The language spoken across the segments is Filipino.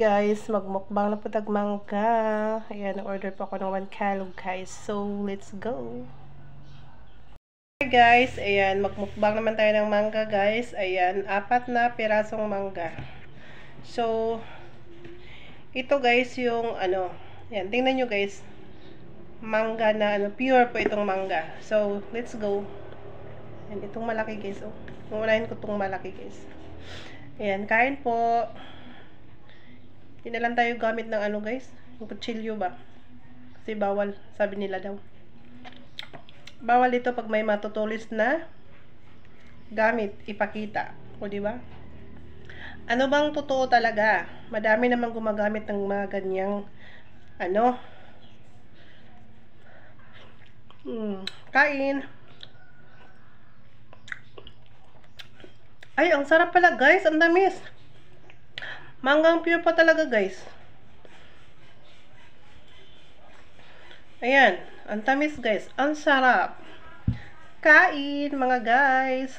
guys, magmukbang na po tagmangga. Ayan, order po ako ng 1 kilo guys. So, let's go. Hi guys, ayan, magmukbang naman tayo ng mangga guys. Ayan, apat na pirasong mangga. So, ito guys yung ano, ayan, tingnan nyo guys. Mangga na ano, pure po itong mangga. So, let's go. Ayan, itong malaki guys. Oh. Uunahin ko itong malaki guys. Ayan, kain po. Hindi lang tayo gamit ng ano guys. Yung kutsilyo ba? Kasi bawal. Sabi nila daw. Bawal ito pag may matutulis na gamit, ipakita. O di ba? Ano bang totoo talaga? Madami namang gumagamit ng mga ganyang ano hmm, kain. Ay, ang sarap pala guys. Ang damis. Manggang pure pa talaga guys. Ayan. Ang tamis guys. Ang sarap. Kain mga guys.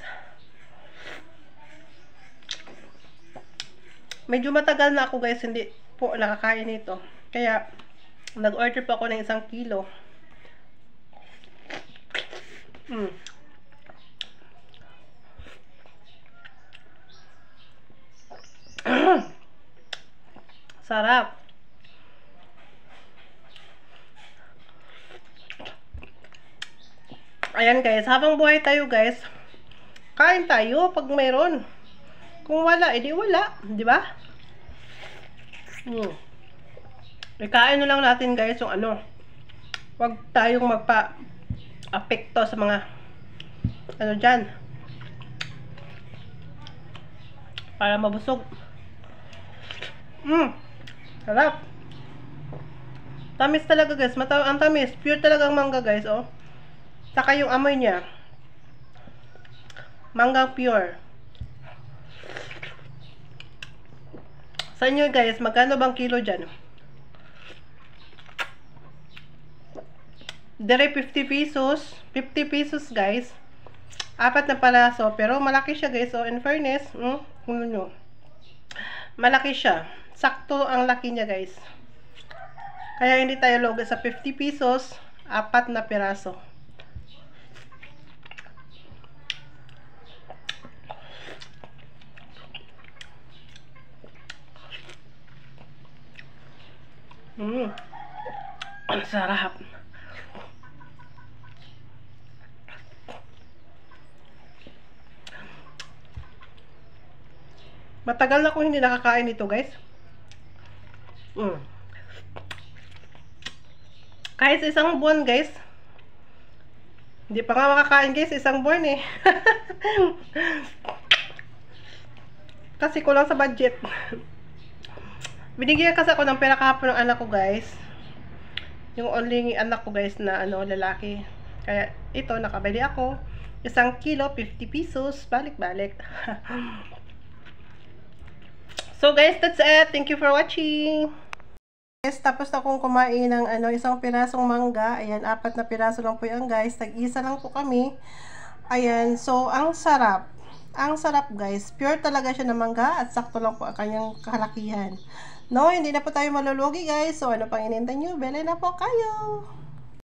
Medyo matagal na ako guys. Hindi po nakakain nito. Kaya nag-order pa ako ng isang kilo. Mm. Sarap. Ayan guys, habang buhay tayo guys, kain tayo pag mayroon. Kung wala, edi wala. Di ba? Hmm. Ikain na lang natin guys yung ano. Huwag tayong magpa-apekto sa mga ano dyan. Para mabusog. Mmm. Sarap. Tamis talaga guys. Mata ang tamis. Pure talaga ang mangga guys. Oh. Saka yung amoy niya. Mangga pure. Sa inyo guys, magkano bang kilo dyan? Dire 50 pesos. 50 pesos guys. Apat na palaso. Pero malaki siya guys. So in fairness, mm, ano nyo. Malaki siya. Sakto ang laki niya guys. Kaya hindi tayo logo sa 50 pesos, apat na piraso. Mmm. Ang sarap. Matagal na akong hindi nakakain nito, guys. Mm. Kahit sa isang buwan, guys. Hindi pa nga makakain, guys. Isang buwan, eh. kasi kulang sa budget. Binigyan kasi ako ng pera kahapon ng anak ko, guys. Yung only anak ko, guys, na ano, lalaki. Kaya, ito, nakabili ako. Isang kilo, 50 pesos. Balik-balik. So guys, that's it. Thank you for watching. Guys, tapos na akong kumain ng ano, isang pirasong mangga. Ayan, apat na piraso lang po yan guys. Tag-isa lang po kami. Ayan, so ang sarap. Ang sarap guys. Pure talaga siya ng mangga at sakto lang po ang kanyang kalakihan. No, hindi na po tayo malulugi guys. So ano pang inintay nyo? Bele na po kayo.